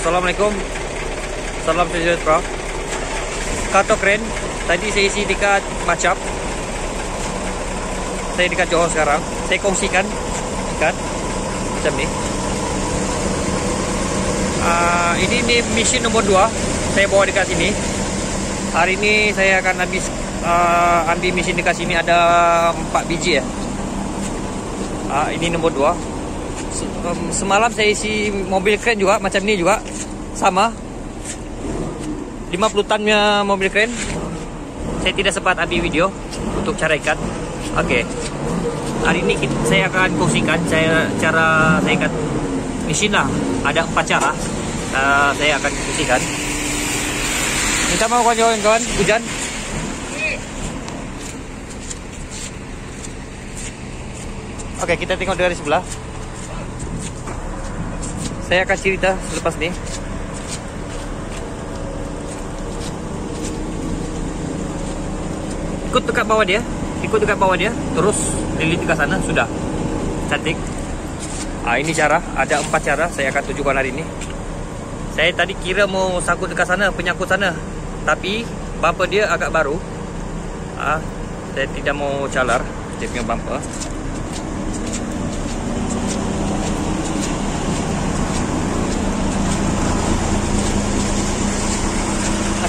Assalamualaikum. Salam sejahtera Kartu keren Tadi saya isi dekat Macap. Saya dekat Johor sekarang. Saya kongsikan Dekat Macam ni. Uh, Ini ni mesin nombor 2 Saya bawa dekat sini. Hari ini saya akan habis uh, Ambil mesin dekat sini Ada 4 biji ya uh, Ini nombor 2 semalam saya isi mobil kren juga macam ni juga sama. 50 tonnya mobil kren saya tidak sempat ambil video untuk cara ikat. Okey hari ini saya akan kongsikan saya cara saya ikat mesin lah. Ada empat cara uh, saya akan kongsikan. Minta maaf kawan-kawan hujan. Okey, kita tengok dari sebelah. Saya akan cerita selepas ni. Ikut dekat bawah dia. Ikut dekat bawah dia. Terus lilit ke sana. Sudah. Cantik. Ha, Ini cara. Ada empat cara. Saya akan tunjukkan hari ini. Saya tadi kira mau sangkut dekat sana Penyangkut sana. Tapi Bumper dia agak baru. Ha, Saya tidak mau calar. Dia punya bumper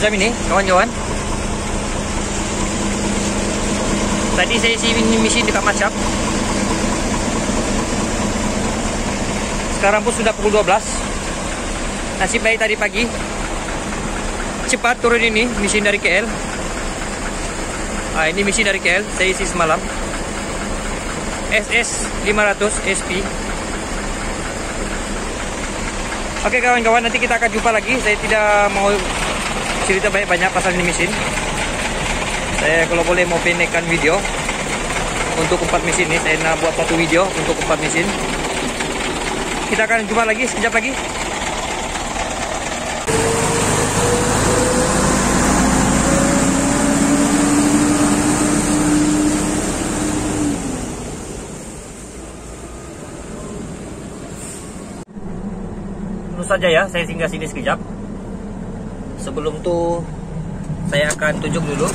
macam ini kawan-kawan tadi saya isi mesin dekat macam sekarang pun sudah pukul 12 nasib baik tadi pagi. Cepat turun ini mesin dari KL ah, ini mesin dari KL saya isi semalam. SS 500 SP Oke kawan-kawan nanti kita akan jumpa lagi. Saya tidak mau cerita banyak-banyak pasal ini mesin. Saya kalau boleh mau pendekkan video untuk empat mesin ini saya nak buat satu video untuk empat mesin. Kita akan jumpa lagi sekejap lagi. Saja ya, saya singgah sini sekejap sebelum tu saya akan tunjuk dulu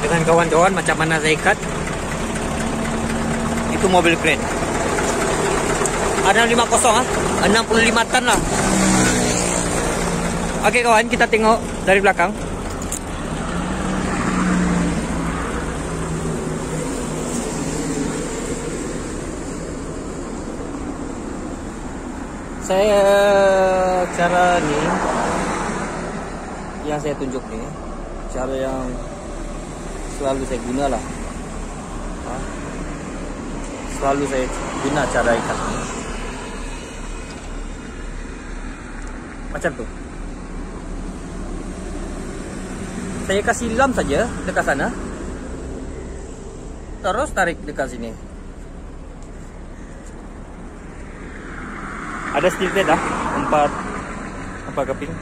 dengan kawan-kawan macam mana saya ikat itu mobil crane. Ada 50 ah. 65 ton lah. Okey kawan kita tengok dari belakang. Saya cara ni yang saya tunjuk ni cara yang selalu saya guna lah ha? selalu saya guna cara ikat ni. Macam tu. Saya kasih lam saja dekat sana. Terus tarik dekat sini. Ada steel plate dah empat empat keping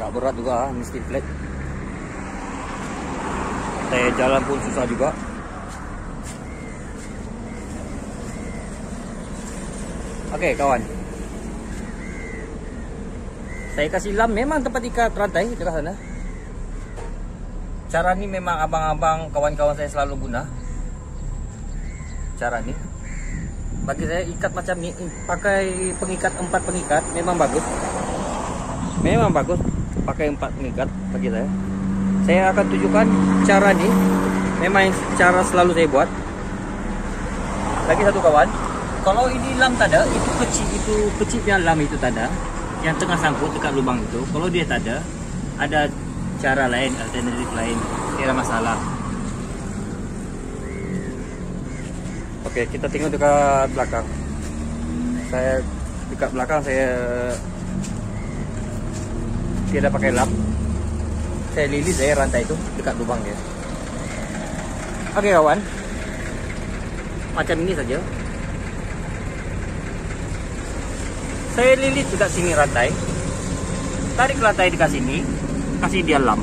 agak berat juga steel plate saya jalan pun susah juga. Okey kawan. Saya kasih lam memang tempat ikat rantai dekat sana. Cara ni memang abang-abang kawan-kawan saya selalu guna. Cara ni. Bagi saya ikat macam ni pakai pengikat empat pengikat memang bagus. Memang bagus pakai empat pengikat bagi saya. Saya akan tunjukkan cara ni. Memang cara selalu saya buat. Lagi satu kawan. Kalau ini lam tanda itu kecil itu kecilnya lam itu tanda yang tengah sangkut dekat lubang itu kalau dia tanda ada cara lain alternatif lain tidak masalah. Okey, kita tengok dekat belakang. Saya dekat belakang saya tidak pakai lap. Saya lilit saya rantai itu dekat lubang dia. Oke kawan. Macam ini saja. Saya lilit dekat sini rantai. Tarik rantai dekat sini kasih dia lam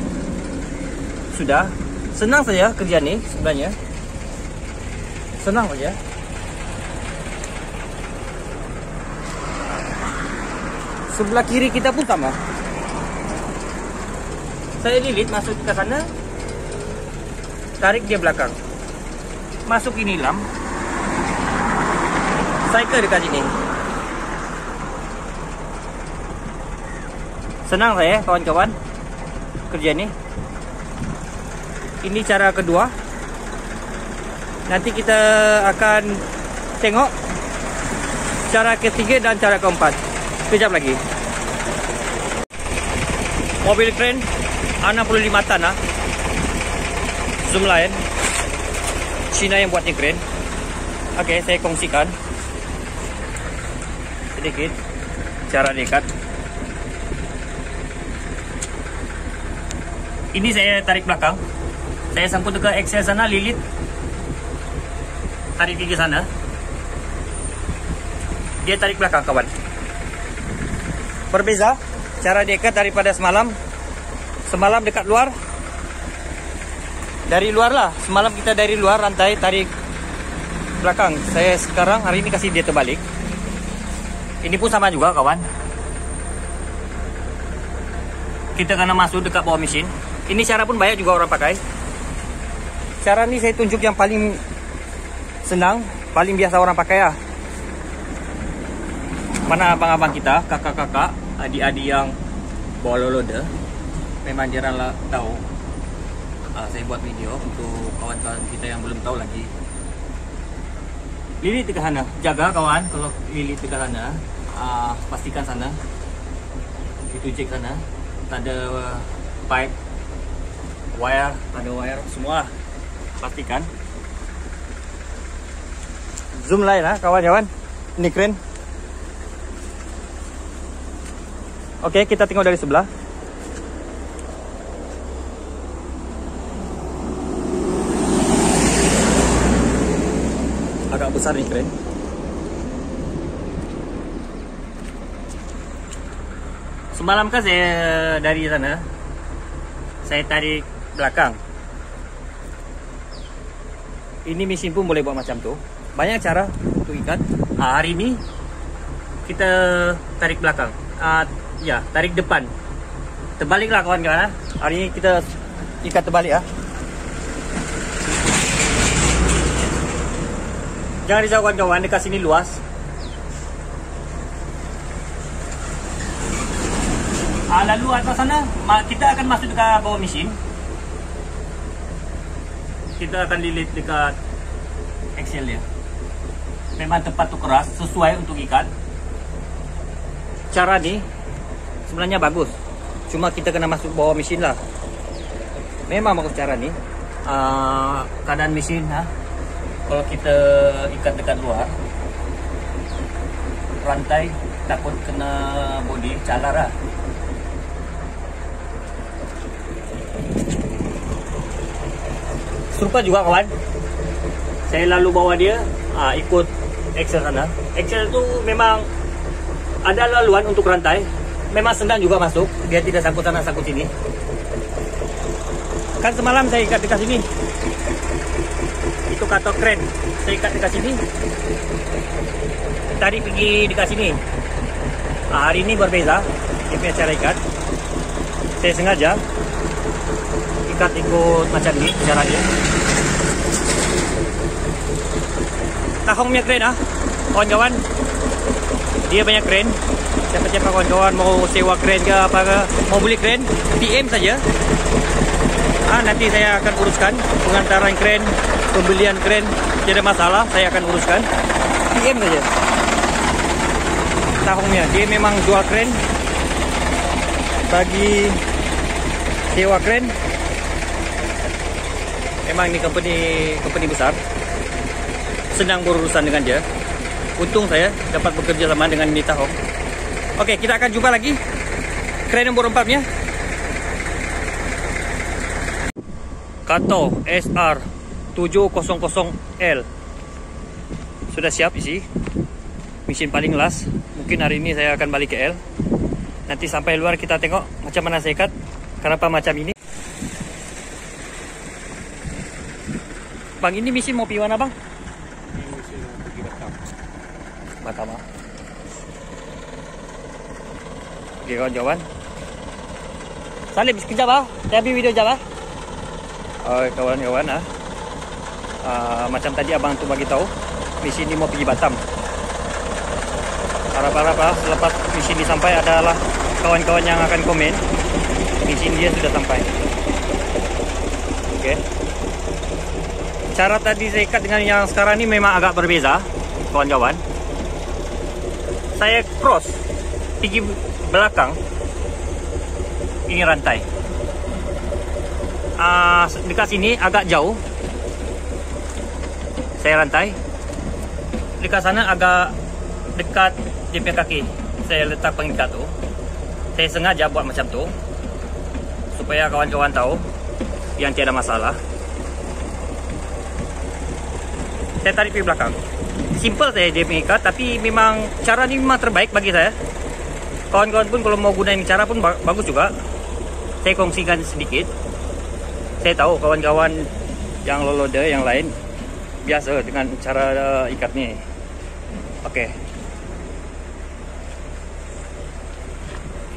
sudah. Senang saja kerja ni sebenarnya. Senang saja. Sebelah kiri kita pun sama. Saya lilit masuk ke sana. Tarik dia belakang. Masuk ini lam. Cycle dekat sini. Senang saya kawan-kawan kerja ni. Ini cara kedua. Nanti kita akan tengok cara ketiga dan cara keempat. Kejap lagi. Mobil kren 65 tan ah. Zoom lain. Cina yang buat ni kren. Okey, saya kongsikan sedikit cara dekat. Ini saya tarik belakang. Saya sangkut ke axle sana lilit. Tarik gigi sana. Dia tarik belakang kawan. Berbeza cara dekat daripada semalam. Semalam dekat luar. Dari luar lah. Semalam kita dari luar rantai tarik belakang. Saya sekarang hari ini kasih dia terbalik. Ini pun sama juga kawan. Kita kena masuk dekat bawah mesin. Ini cara pun banyak juga orang pakai. Cara ni saya tunjuk yang paling senang, paling biasa orang pakai lah. Mana abang-abang kita, kakak-kakak, adik-adik yang bawa loader. Memang jarang lah tahu. Uh, saya buat video untuk kawan-kawan kita yang belum tahu lagi. Lilit dekat sana. Jaga kawan kalau lilit dekat sana. Uh, pastikan sana. Itu cek sana. Tak ada uh, pipe. Wire. Tak ada wire. Semua. Pastikan. Zoom lain lah kawan-kawan. Ini keren. Okey, kita tengok dari sebelah. agak besar ni kren semalam kan saya dari sana saya tarik belakang. Ini mesin pun boleh buat macam tu. Banyak cara untuk ikat. Ha, hari ni kita tarik belakang. Ha, ya tarik depan. Terbaliklah kawan-kawan ha. hari ni kita ikat terbalik ha. Jangan risau kawan-kawan dekat sini luas. Ah, lalu atas sana kita akan masuk dekat bawah mesin. Kita akan lilit dekat axle dia. Memang tempat tu keras sesuai untuk ikat. Cara ni sebenarnya bagus. Cuma kita kena masuk bawah mesin lah. Memang bagus cara ni. Uh, keadaan mesin ha? Kalau kita ikat dekat luar rantai takut kena bodi calar lah. Serupa juga kawan. Saya lalu bawa dia ha, ikut Excel sana. Excel tu memang ada laluan untuk rantai. Memang senang juga masuk. Dia tidak sangkut sana sangkut sini. Kan semalam saya ikat dekat sini itu kata kren. Saya ikat dekat sini. Tadi pergi dekat sini. Ha, hari ini berbeza. Dia punya cara ikat. Saya sengaja ikat ikut macam ni cara dia. Tahong punya kren ah. Kawan-kawan dia banyak kren. Siapa-siapa kawan-kawan mau sewa kren ke apa ke mau beli kren PM saja. Ah, nanti saya akan uruskan pengantaran kren, pembelian kren, tidak masalah, saya akan uruskan. PM saja. Tahunnya, dia memang jual kren bagi sewa kren. Memang ini company company besar. Senang berurusan dengan dia. Untung saya dapat bekerja sama dengan ini Tahong. Okey, kita akan jumpa lagi. Kren nombor 4 nya. Kato SR 700L Sudah siap isi Mesin paling last Mungkin hari ini saya akan balik ke L Nanti sampai luar kita tengok Macam mana saya ikat Kenapa macam ini Bang ini mesin mau pergi mana bang? Ini mesin mau pergi Batam Batam ah Okay kawan-kawan Salim sekejap ah. Saya ambil video sekejap ah. Oh, kawan-kawan ah. Uh, macam tadi abang tu bagi tahu misi ni mau pergi Batam. Harap-harap ah selepas misi ni sampai adalah kawan-kawan yang akan komen misi dia sudah sampai. Okey. Cara tadi saya ikat dengan yang sekarang ni memang agak berbeza, kawan-kawan. Saya cross pergi belakang ini rantai uh, dekat sini agak jauh saya rantai. Dekat sana agak dekat pihak kaki. Saya letak pengikat tu. Saya sengaja buat macam tu. Supaya kawan-kawan tahu yang tiada masalah. Saya tarik pergi belakang. Simple saya pengikat tapi memang cara ni memang terbaik bagi saya. Kawan-kawan pun kalau mau gunain cara pun bagus juga. Saya kongsikan sedikit. Saya tahu kawan-kawan yang lolode yang lain biasa dengan cara ikat ni. Ok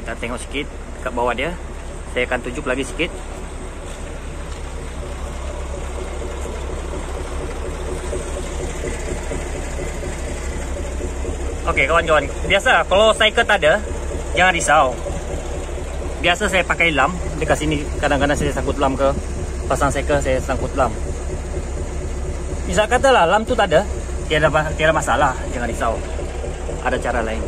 kita tengok sikit kat bawah dia. Saya akan tunjuk lagi sikit. Ok kawan-kawan. Biasa kalau cycle tak ada jangan risau. Biasa saya pakai lam. Dekat sini kadang-kadang saya sangkut lam ke. Pasang cycle saya sangkut lam bisa katalah lam tu tak ada. Tiada, tiada masalah jangan risau. Ada cara lain.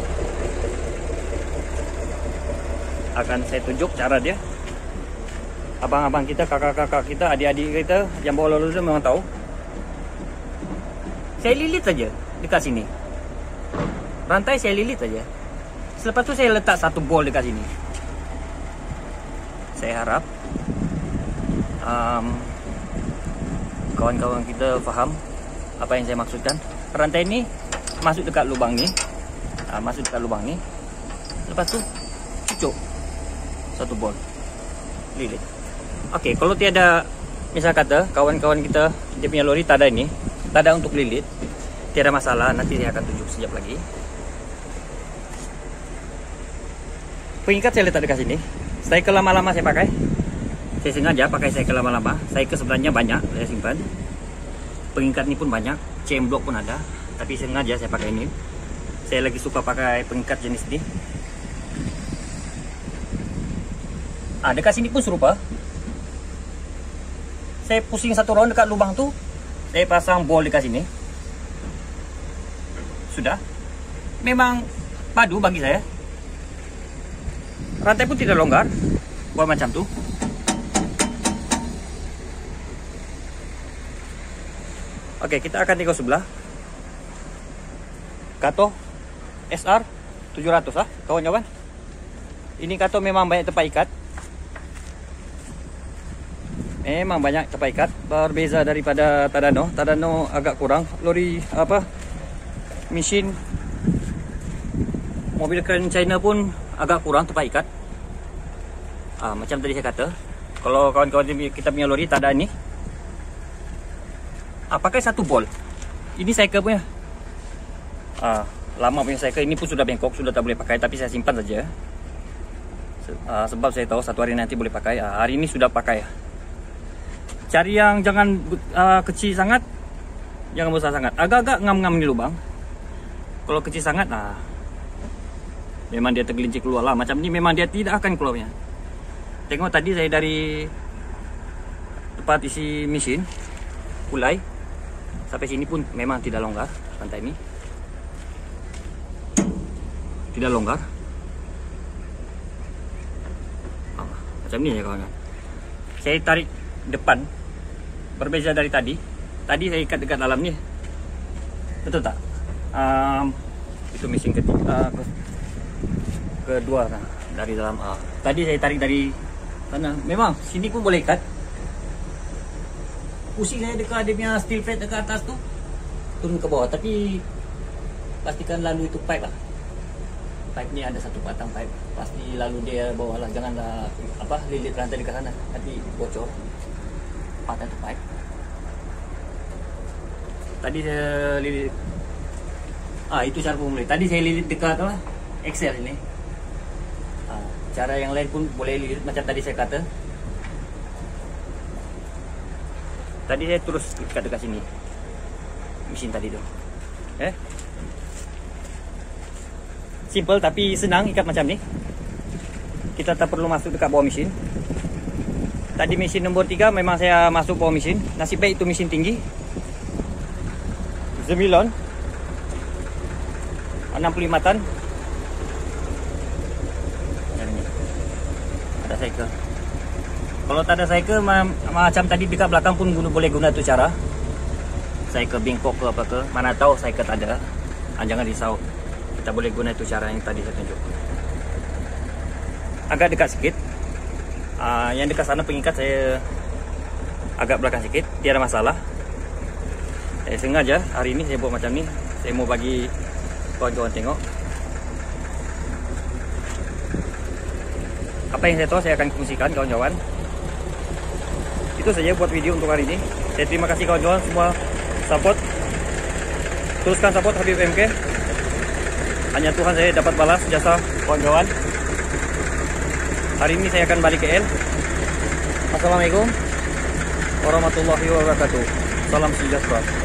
Akan saya tunjuk cara dia. Abang-abang kita kakak-kakak kita adik-adik kita yang bawa lalu memang tahu. Saya lilit saja dekat sini. Rantai saya lilit saja. Selepas tu saya letak satu bol dekat sini. Saya harap um, kawan-kawan kita faham apa yang saya maksudkan. Rantai ni masuk dekat lubang ni. Uh, masuk dekat lubang ni. Lepas tu cucuk satu bol. Lilit. Okey, kalau tiada misal kata kawan-kawan kita dia punya lori tak ada ini, tak ada untuk lilit. Tiada masalah, nanti saya akan tunjuk sekejap lagi. pengikat saya letak dekat sini saya lama-lama saya pakai saya sengaja pakai ke lama-lama. Ke sebenarnya banyak saya simpan. Pengikat ni pun banyak chain block pun ada. Tapi sengaja saya pakai ini. Saya lagi suka pakai pengikat jenis ni. Ah, dekat sini pun serupa. Saya pusing satu round dekat lubang tu saya pasang bol dekat sini. Sudah. Memang padu bagi saya. Rantai pun tidak longgar buat macam tu Oke, kita akan tengok sebelah. Kato SR 700 ah, kawan-kawan. Ini kato memang banyak tempat ikat. Memang banyak tempat ikat, berbeza daripada Tadano. Tadano agak kurang. Lori apa? Mesin mobil keren China pun agak kurang tempat ikat. Ah, macam tadi saya kata, kalau kawan-kawan kita punya lori tak ada ni, ah, pakai satu bol. Ini cycle punya. Ah, lama punya cycle ini pun sudah bengkok, sudah tak boleh pakai, tapi saya simpan saja. Ah, sebab saya tahu satu hari nanti boleh pakai. Ah, hari ini sudah pakai. Cari yang jangan ah, kecil sangat, jangan besar sangat. Agak-agak ngam-ngam ni lubang. Kalau kecil sangat, ah, memang dia tergelincir keluar lah. Macam ni memang dia tidak akan keluarnya. Tengok tadi saya dari tempat isi mesin Kulai Sampai sini pun memang tidak longgar Pantai ini. Tidak longgar. Ah, Macam ni ya kawan Saya tarik depan. Berbeza dari tadi. Tadi saya ikat dekat dalam ni. Betul tak? Um, itu mesin ketiga uh, Kedua nah, Dari dalam uh. Tadi saya tarik dari sana memang sini pun boleh ikat pusing saya dekat dia punya steel plate dekat atas tu turun ke bawah. Tapi pastikan lalu itu pipe lah. Pipe ni ada satu patang pipe. Pasti lalu dia bawah lah. Janganlah apa lilit rantai dekat sana. Nanti bocor. Patah tu pipe. Tadi saya lilit. Ah itu cara pemulih tadi saya lilit dekat lah Excel ini. Ha, cara yang lain pun boleh lihat macam tadi saya kata. Tadi saya terus ikat dekat sini. Mesin tadi tu. Eh? Simple tapi senang ikat macam ni. Kita tak perlu masuk dekat bawah mesin. Tadi mesin nombor 3 memang saya masuk bawah mesin. Nasib baik itu mesin tinggi. Zemilon 65 tan. Ada cycle. Kalau tak ada cycle ma macam tadi dekat belakang pun guna boleh guna tu cara. Cycle bingkok ke apa ke. Mana tahu cycle tak ada. Ah, jangan risau. Kita boleh guna tu cara yang tadi saya tunjuk. Agak dekat sikit. Ah, yang dekat sana pengikat saya agak belakang sikit. Tiada masalah. Saya sengaja hari ini saya buat macam ni. Saya mau bagi kawan-kawan tengok. Apa yang saya tahu saya akan kongsikan kawan-kawan. Itu saja buat video untuk hari ini. Saya terima kasih kawan-kawan semua support. Teruskan support Habib MK. Hanya Tuhan saya dapat balas jasa kawan-kawan. Hari ini saya akan balik ke L. Assalamualaikum warahmatullahi wabarakatuh. Salam sejahtera.